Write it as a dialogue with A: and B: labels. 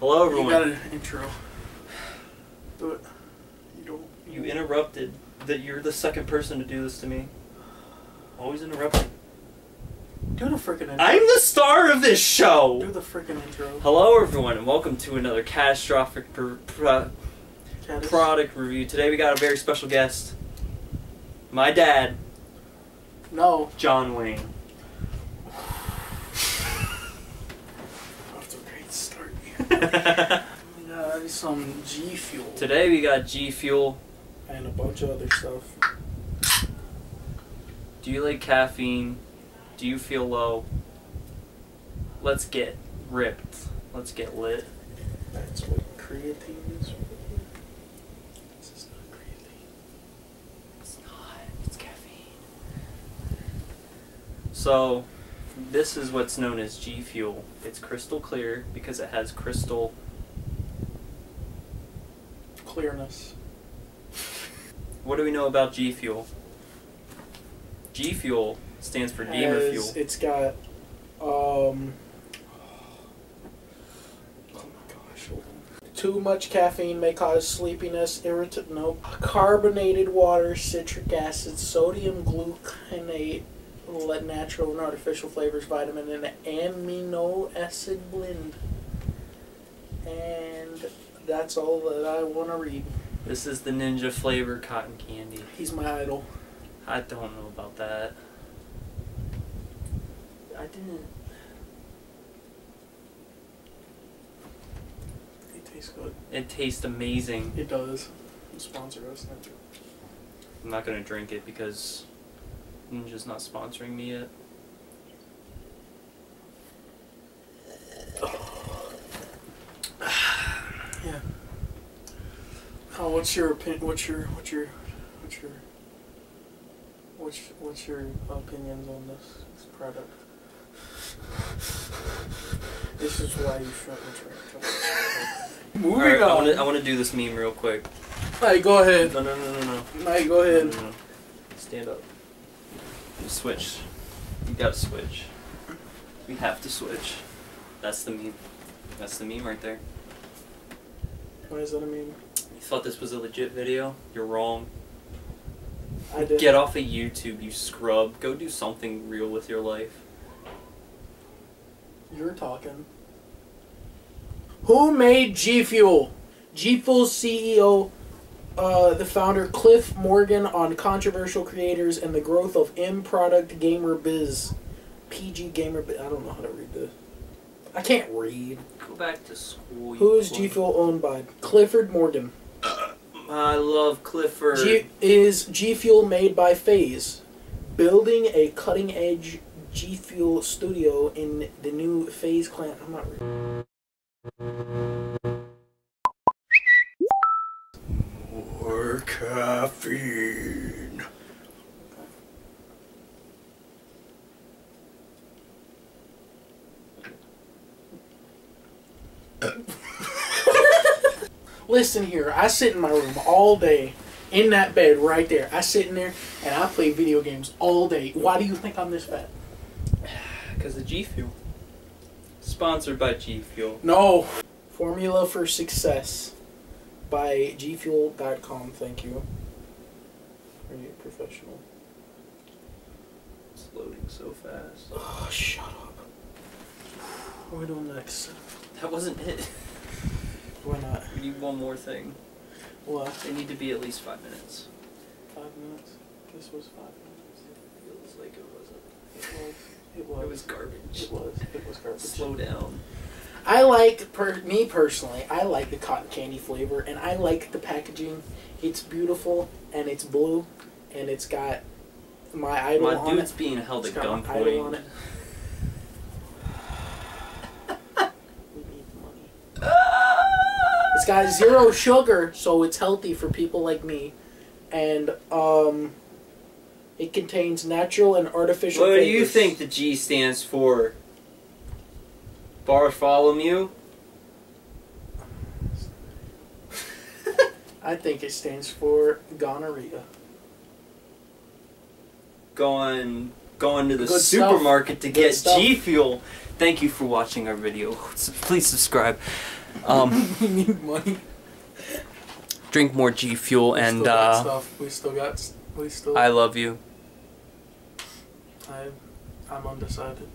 A: Hello, everyone.
B: You got an intro. Do it. You don't.
A: You interrupted. That you're the second person to do this to me. Always interrupting.
B: Do the freaking intro.
A: I'm the star of this show.
B: Do the freaking intro.
A: Hello, everyone, and welcome to another catastrophic pro-
B: Caddis.
A: product review. Today we got a very special guest. My dad,
B: No.
A: John Wayne.
B: Off to a great start. Yeah, some G Fuel.
A: Today we got G Fuel.
B: And a bunch of other stuff.
A: Do you like caffeine? Do you feel low? Let's get ripped. Let's get lit.
B: That's what creatine is. This is not creatine.
A: It's not. It's caffeine. So, this is what's known as G Fuel. It's crystal clear because it has crystal.
B: Clearness.
A: What do we know about G Fuel? G Fuel stands for gamer fuel.
B: It's got, um. Oh my gosh, hold on. Too much caffeine may cause sleepiness, irritant. Nope. Carbonated water, citric acid, sodium gluconate, le- natural and artificial flavors, vitamin, and amino acid blend. And that's all that I want to read.
A: This is the ninja flavor cotton candy.
B: He's my idol.
A: I don't know about that. I didn't.
B: It tastes good.
A: It tastes amazing.
B: It does. Sponsor us, Ninja.
A: I'm not gonna drink it because Ninja's not sponsoring me yet.
B: Yeah. Oh, what's your opinion? What's your what's your what's your what's what's your opinions on this, this product? This is why you shouldn't drink. Moving
A: Alright, I
B: on.
A: wanna, I wanna do this meme real quick.
B: Hey, go ahead.
A: No, no, no, no, no.
B: Hey, go ahead.
A: No, no, no. Stand up. Switch. You gotta switch. We have to switch. That's the meme. That's the meme right there.
B: What does that mean?
A: You thought this was a legit video? You're wrong.
B: I did.
A: Get off of YouTube, you scrub. Go do something real with your life.
B: You're talking. Who made G Fuel? G Fuel CEO, uh, the founder Cliff Morgan on controversial creators and the growth of M Product Gamer Biz. PG Gamer Biz. I don't know how to read this. I can't read.
A: Go back to school.
B: Who is. G Fuel owned by? Clifford Morgan.
A: I love Clifford.
B: G- is G Fuel made by FaZe, building a cutting edge G Fuel studio in the new FaZe clan. I'm not reading.
C: Caffeine.
B: Listen here, I sit in my room all day, in that bed right there. I sit in there and I play video games all day. Why do you think I'm this fat?
A: Because of G Fuel. Sponsored by G Fuel.
B: No. Formula for Success by gfuel.com. Thank you. Are you professional?
A: It's loading so fast.
B: Oh, shut up. What are we doing next?
A: That wasn't it.
B: Why not?
A: We need one more thing.
B: What?
A: They need to be at least five minutes.
B: Five minutes? This was five minutes.
A: Feels like it wasn't.
B: It was. It was.
A: It was garbage.
B: It was. It was garbage.
A: Slow down.
B: I like, per, me personally, I like the cotton candy flavor, and I like the packaging. It's beautiful, and it's blue, and it's got my idol
A: My
B: on
A: dude's being held
B: It's
A: at
B: got idol on
A: gunpoint.
B: it. We need money. It's got zero sugar, so it's healthy for people like me, and um, it contains natural and artificial.
A: What do you think the G stands for? Bartholomew?
B: I think it stands for gonorrhea.
A: Going going to the
B: Good stuff.
A: supermarket to
B: Good
A: get
B: stuff.
A: G Fuel. Thank you for watching our video. Please subscribe. Um,
B: we need money.
A: drink more G Fuel,
B: We
A: and
B: still got
A: uh,
B: stuff. We still got. We still.
A: I love you.
B: I, I'm undecided.